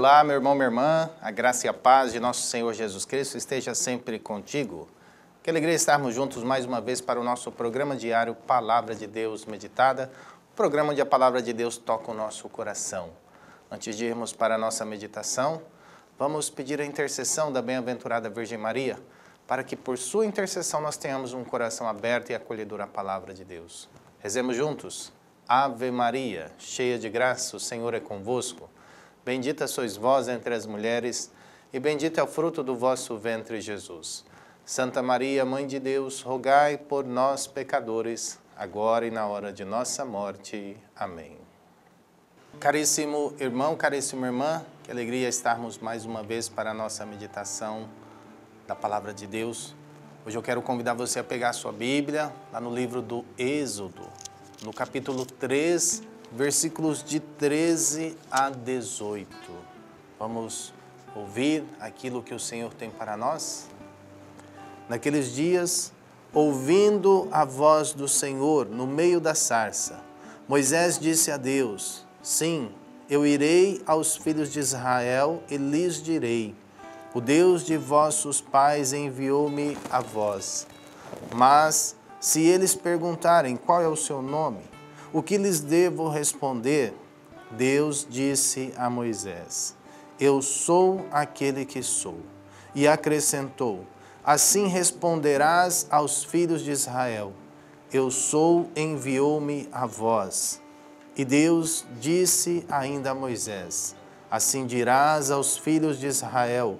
Olá, meu irmão, minha irmã, a graça e a paz de nosso Senhor Jesus Cristo esteja sempre contigo. Que alegria estarmos juntos mais uma vez para o nosso programa diário Palavra de Deus Meditada, o programa onde a Palavra de Deus toca o nosso coração. Antes de irmos para a nossa meditação, vamos pedir a intercessão da bem-aventurada Virgem Maria, para que por sua intercessão nós tenhamos um coração aberto e acolhedor à Palavra de Deus. Rezemos juntos. Ave Maria, cheia de graça, o Senhor é convosco. Bendita sois vós entre as mulheres, e bendito é o fruto do vosso ventre, Jesus. Santa Maria, Mãe de Deus, rogai por nós, pecadores, agora e na hora de nossa morte. Amém. Caríssimo irmão, caríssima irmã, que alegria estarmos mais uma vez para a nossa meditação da Palavra de Deus. Hoje eu quero convidar você a pegar a sua Bíblia, lá no livro do Êxodo, no capítulo 3, versículos de 13 a 18. Vamos ouvir aquilo que o Senhor tem para nós? Naqueles dias, ouvindo a voz do Senhor no meio da sarça, Moisés disse a Deus: Sim, eu irei aos filhos de Israel e lhes direi: O Deus de vossos pais enviou-me a vós. Mas se eles perguntarem qual é o seu nome, o que lhes devo responder? Deus disse a Moisés: Eu sou aquele que sou. E acrescentou: Assim responderás aos filhos de Israel: Eu sou, enviou-me a vós. E Deus disse ainda a Moisés: Assim dirás aos filhos de Israel: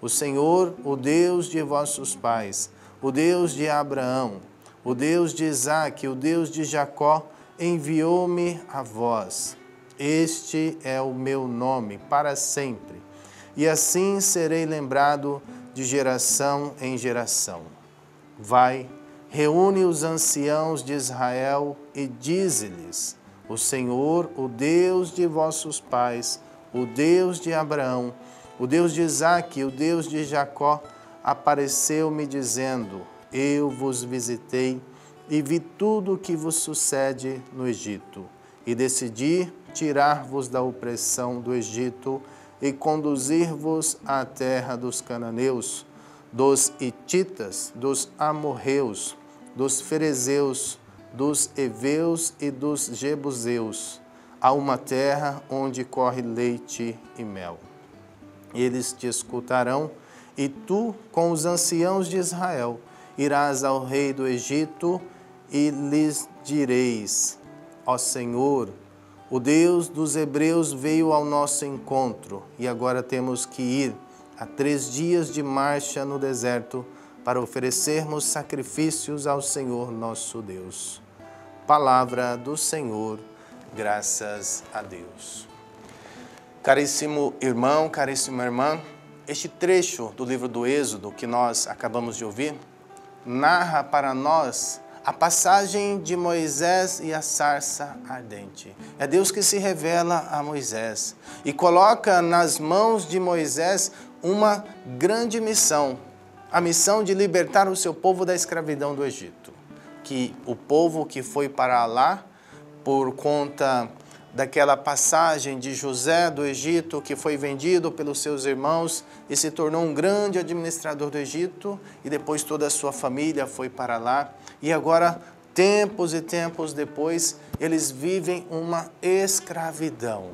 O Senhor, o Deus de vossos pais, o Deus de Abraão, o Deus de Isaque, o Deus de Jacó, enviou-me a vós. Este é o meu nome para sempre, e assim serei lembrado de geração em geração. Vai, reúne os anciãos de Israel e dize-lhes: O Senhor, o Deus de vossos pais, o Deus de Abraão, o Deus de Isaque, o Deus de Jacó, apareceu-me dizendo: Eu vos visitei e vi tudo o que vos sucede no Egito, e decidi tirar-vos da opressão do Egito e conduzir-vos à terra dos cananeus, dos Hititas, dos amorreus, dos ferezeus, dos heveus e dos jebuseus, a uma terra onde corre leite e mel. Eles te escutarão, e tu, com os anciãos de Israel, irás ao rei do Egito e lhes direis: Ó Senhor, o Deus dos Hebreus veio ao nosso encontro e agora temos que ir a três dias de marcha no deserto para oferecermos sacrifícios ao Senhor nosso Deus. Palavra do Senhor, graças a Deus. Caríssimo irmão, caríssima irmã, este trecho do livro do Êxodo que nós acabamos de ouvir narra para nós a passagem de Moisés e a sarça ardente. É Deus que se revela a Moisés e coloca nas mãos de Moisés uma grande missão, a missão de libertar o seu povo da escravidão do Egito. Que o povo que foi para lá por conta daquela passagem de José do Egito, que foi vendido pelos seus irmãos e se tornou um grande administrador do Egito, e depois toda a sua família foi para lá. E agora, tempos e tempos depois, eles vivem uma escravidão.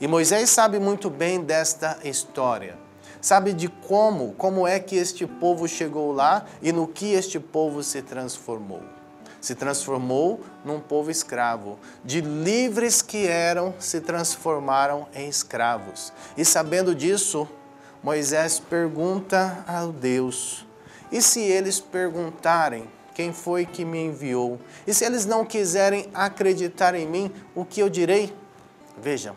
E Moisés sabe muito bem desta história. Sabe de como, como é que este povo chegou lá e no que este povo se transformou se transformou num povo escravo. De livres que eram, se transformaram em escravos. E sabendo disso, Moisés pergunta ao Deus: e se eles perguntarem quem foi que me enviou? E se eles não quiserem acreditar em mim, o que eu direi? Vejam,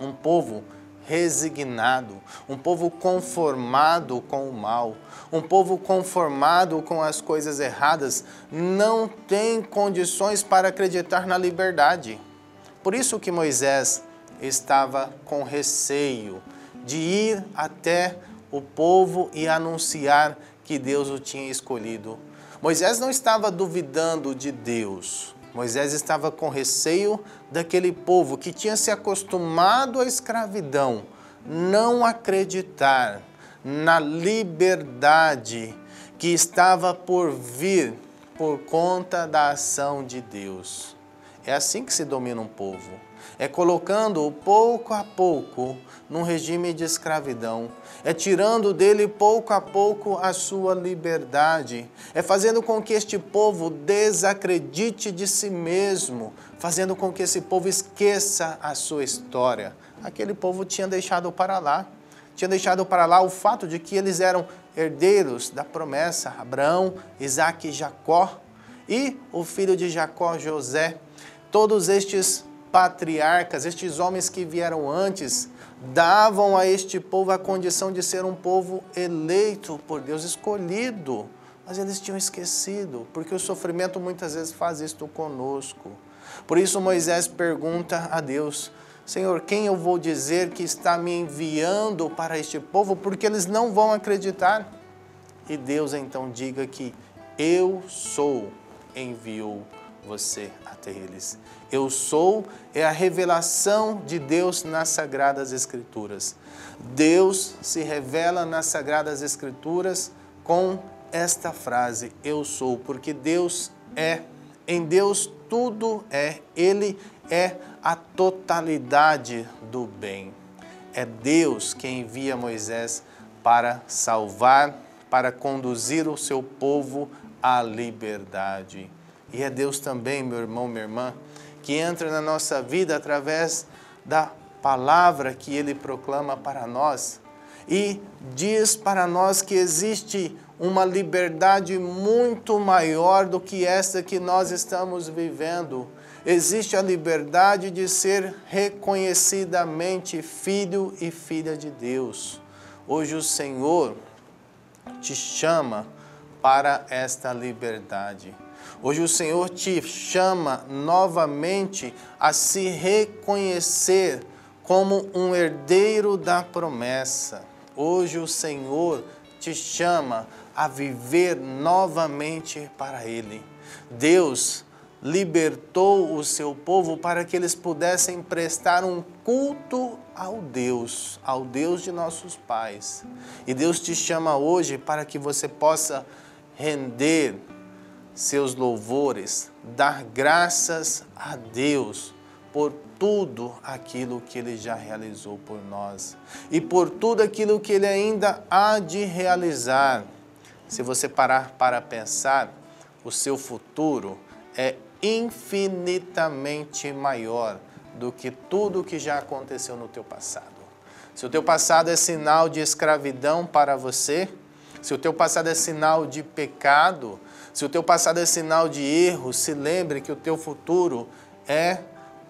um povo resignado, um povo conformado com o mal, um povo conformado com as coisas erradas, não tem condições para acreditar na liberdade. Por isso que Moisés estava com receio de ir até o povo e anunciar que Deus o tinha escolhido. Moisés não estava duvidando de Deus. Moisés estava com receio daquele povo que tinha se acostumado à escravidão, não acreditar na liberdade que estava por vir por conta da ação de Deus. É assim que se domina um povo. É colocando-o pouco a pouco num regime de escravidão. É tirando dele pouco a pouco a sua liberdade. É fazendo com que este povo desacredite de si mesmo, fazendo com que esse povo esqueça a sua história. Aquele povo tinha deixado para lá. Tinha deixado para lá o fato de que eles eram herdeiros da promessa, Abraão, Isaac e Jacó, e o filho de Jacó, José. Todos estes patriarcas, estes homens que vieram antes, davam a este povo a condição de ser um povo eleito por Deus, escolhido. Mas eles tinham esquecido, porque o sofrimento muitas vezes faz isto conosco. Por isso Moisés pergunta a Deus: Senhor, quem eu vou dizer que está me enviando para este povo, porque eles não vão acreditar? E Deus então diga que eu sou enviou você até eles. Eu sou é a revelação de Deus nas sagradas escrituras. Deus se revela nas sagradas escrituras com esta frase: eu sou, porque Deus é. Em Deus tudo é, ele é a totalidade do bem. É Deus quem envia Moisés para salvar, para conduzir o seu povo à liberdade. E é Deus também, meu irmão, minha irmã, que entra na nossa vida através da palavra que ele proclama para nós e diz para nós que existe uma liberdade muito maior do que esta que nós estamos vivendo existe a liberdade de ser reconhecidamente filho e filha de Deus. Hoje o Senhor te chama para esta liberdade. Hoje o Senhor te chama novamente a se reconhecer como um herdeiro da promessa. Hoje o Senhor te chama a viver novamente para Ele. Deus libertou o seu povo para que eles pudessem prestar um culto ao Deus, ao Deus de nossos pais. E Deus te chama hoje para que você possa render seus louvores, dar graças a Deus por tudo aquilo que Ele já realizou por nós e por tudo aquilo que Ele ainda há de realizar. Se você parar para pensar, o seu futuro é infinitamente maior do que tudo que já aconteceu no teu passado. Se o teu passado é sinal de escravidão para você, se o teu passado é sinal de pecado, se o teu passado é sinal de erro, se lembre que o teu futuro é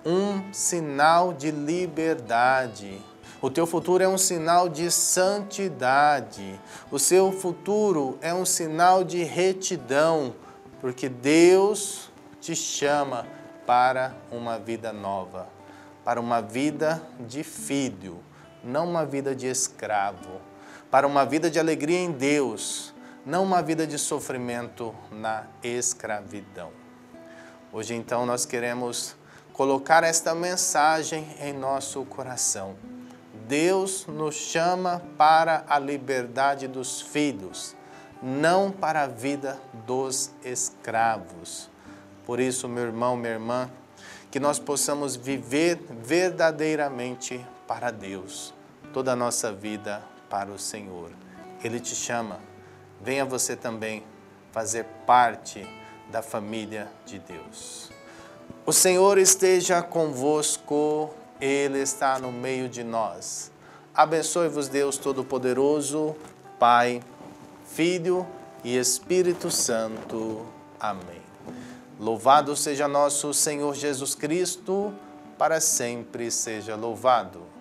um sinal de liberdade. O teu futuro é um sinal de santidade. O seu futuro é um sinal de retidão, porque Deus te chama para uma vida nova, para uma vida de filho, não uma vida de escravo, para uma vida de alegria em Deus, não uma vida de sofrimento na escravidão. Hoje, então, nós queremos colocar esta mensagem em nosso coração. Deus nos chama para a liberdade dos filhos, não para a vida dos escravos. Por isso, meu irmão, minha irmã, que nós possamos viver verdadeiramente para Deus, toda a nossa vida para o Senhor. Ele te chama, venha você também fazer parte da família de Deus. O Senhor esteja convosco, Ele está no meio de nós. Abençoe-vos, Deus Todo-Poderoso, Pai, Filho e Espírito Santo. Amém. Louvado seja nosso Senhor Jesus Cristo, para sempre seja louvado.